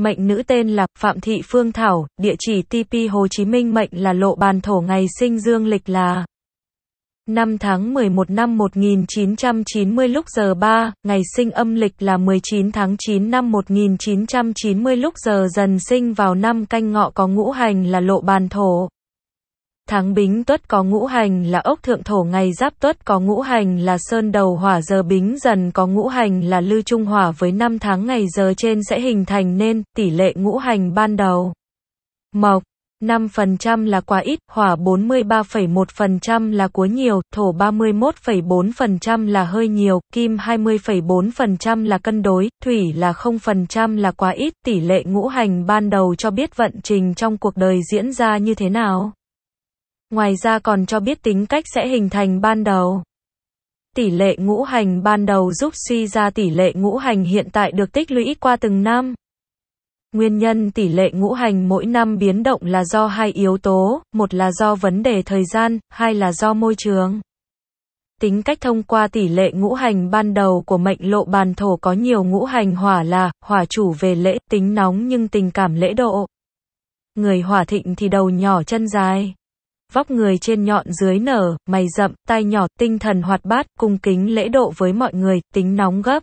Mệnh nữ tên là Phạm Thị Phương Thảo, địa chỉ TP Hồ Chí Minh mệnh là lộ bàn thổ ngày sinh dương lịch là 5 tháng 11 năm 1990 lúc giờ 3, ngày sinh âm lịch là 19 tháng 9 năm 1990 lúc giờ dần sinh vào năm canh ngọ có ngũ hành là lộ bàn thổ. Tháng Bính Tuất có ngũ hành là ốc thượng thổ ngày Giáp Tuất có ngũ hành là sơn đầu hỏa giờ Bính dần có ngũ hành là lư trung hỏa với năm tháng ngày giờ trên sẽ hình thành nên tỷ lệ ngũ hành ban đầu. Mộc 5% là quá ít, hỏa 43,1% là quá nhiều, thổ 31,4% là hơi nhiều, kim 20,4% là cân đối, thủy là 0% là quá ít, tỷ lệ ngũ hành ban đầu cho biết vận trình trong cuộc đời diễn ra như thế nào. Ngoài ra còn cho biết tính cách sẽ hình thành ban đầu. Tỷ lệ ngũ hành ban đầu giúp suy ra tỷ lệ ngũ hành hiện tại được tích lũy qua từng năm. Nguyên nhân tỷ lệ ngũ hành mỗi năm biến động là do hai yếu tố, một là do vấn đề thời gian, hai là do môi trường. Tính cách thông qua tỷ lệ ngũ hành ban đầu của mệnh lộ bàn thổ có nhiều ngũ hành hỏa là, hỏa chủ về lễ, tính nóng nhưng tình cảm lễ độ. Người hỏa thịnh thì đầu nhỏ chân dài vóc người trên nhọn dưới nở, mày rậm, tai nhỏ, tinh thần hoạt bát, cung kính lễ độ với mọi người, tính nóng gấp.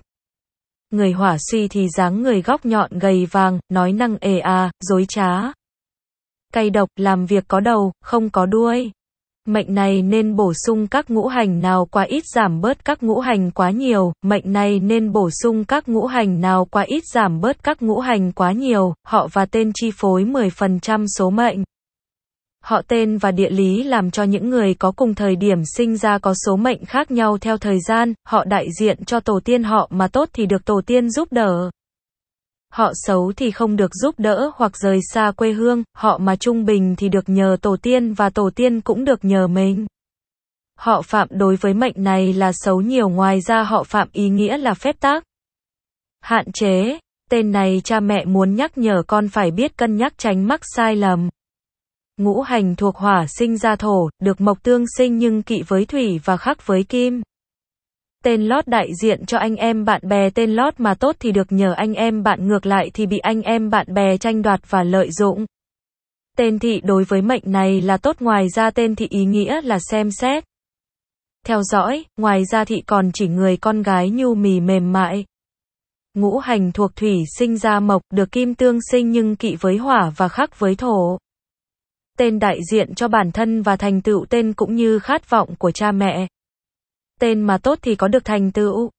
Người hỏa suy thì dáng người góc nhọn gầy vàng, nói năng ề à, dối trá. Cay độc, làm việc có đầu, không có đuôi. Mệnh này nên bổ sung các ngũ hành nào quá ít giảm bớt các ngũ hành quá nhiều, mệnh này nên bổ sung các ngũ hành nào quá ít giảm bớt các ngũ hành quá nhiều, họ và tên chi phối 10% số mệnh. Họ tên và địa lý làm cho những người có cùng thời điểm sinh ra có số mệnh khác nhau theo thời gian, họ đại diện cho tổ tiên họ mà tốt thì được tổ tiên giúp đỡ. Họ xấu thì không được giúp đỡ hoặc rời xa quê hương, họ mà trung bình thì được nhờ tổ tiên và tổ tiên cũng được nhờ mình. Họ phạm đối với mệnh này là xấu nhiều ngoài ra họ phạm ý nghĩa là phép tác. Hạn chế, tên này cha mẹ muốn nhắc nhở con phải biết cân nhắc tránh mắc sai lầm. Ngũ hành thuộc hỏa sinh ra thổ, được mộc tương sinh nhưng kỵ với thủy và khắc với kim. Tên lót đại diện cho anh em bạn bè tên lót mà tốt thì được nhờ anh em bạn ngược lại thì bị anh em bạn bè tranh đoạt và lợi dụng. Tên thị đối với mệnh này là tốt ngoài ra tên thị ý nghĩa là xem xét. Theo dõi, ngoài ra thị còn chỉ người con gái nhu mì mềm mại. Ngũ hành thuộc thủy sinh ra mộc, được kim tương sinh nhưng kỵ với hỏa và khắc với thổ tên đại diện cho bản thân và thành tựu tên cũng như khát vọng của cha mẹ. Tên mà tốt thì có được thành tựu.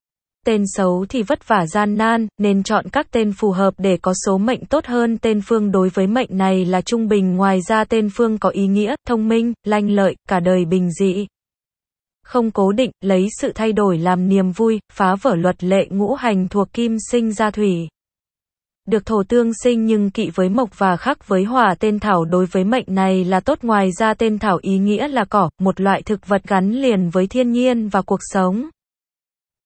Tên xấu thì vất vả gian nan, nên chọn các tên phù hợp để có số mệnh tốt hơn. Tên phương đối với mệnh này là trung bình, ngoài ra tên phương có ý nghĩa, thông minh, lanh lợi, cả đời bình dị. Không cố định, lấy sự thay đổi làm niềm vui, phá vỡ luật lệ ngũ hành thuộc kim sinh ra thủy được thổ tương sinh nhưng kỵ với mộc và khắc với hỏa tên thảo đối với mệnh này là tốt ngoài ra tên thảo ý nghĩa là cỏ, một loại thực vật gắn liền với thiên nhiên và cuộc sống.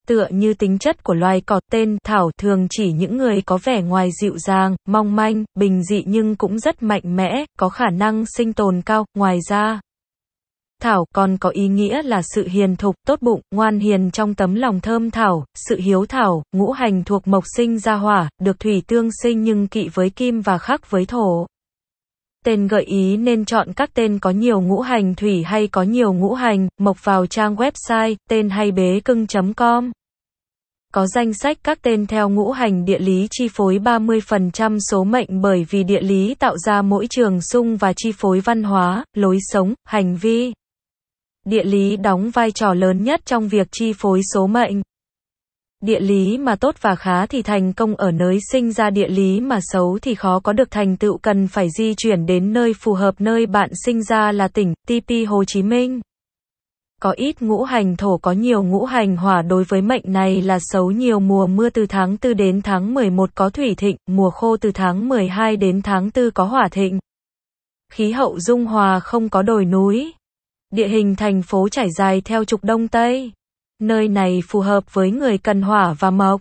Tựa như tính chất của loài cỏ tên thảo thường chỉ những người có vẻ ngoài dịu dàng, mong manh, bình dị nhưng cũng rất mạnh mẽ, có khả năng sinh tồn cao, ngoài ra. Thảo còn có ý nghĩa là sự hiền thục, tốt bụng, ngoan hiền trong tấm lòng thơm thảo, sự hiếu thảo, ngũ hành thuộc mộc sinh ra hỏa, được thủy tương sinh nhưng kỵ với kim và khắc với thổ. Tên gợi ý nên chọn các tên có nhiều ngũ hành thủy hay có nhiều ngũ hành, mộc vào trang website, tên hay bế cưng.com. Có danh sách các tên theo ngũ hành địa lý chi phối 30% số mệnh bởi vì địa lý tạo ra mỗi trường xung và chi phối văn hóa, lối sống, hành vi. Địa lý đóng vai trò lớn nhất trong việc chi phối số mệnh. Địa lý mà tốt và khá thì thành công ở nơi sinh ra địa lý mà xấu thì khó có được thành tựu cần phải di chuyển đến nơi phù hợp nơi bạn sinh ra là tỉnh TP Hồ Chí Minh. Có ít ngũ hành thổ có nhiều ngũ hành hỏa đối với mệnh này là xấu nhiều mùa mưa từ tháng 4 đến tháng 11 có thủy thịnh, mùa khô từ tháng 12 đến tháng 4 có hỏa thịnh. Khí hậu dung hòa không có đồi núi. Địa hình thành phố trải dài theo trục đông tây. Nơi này phù hợp với người cần hỏa và mộc.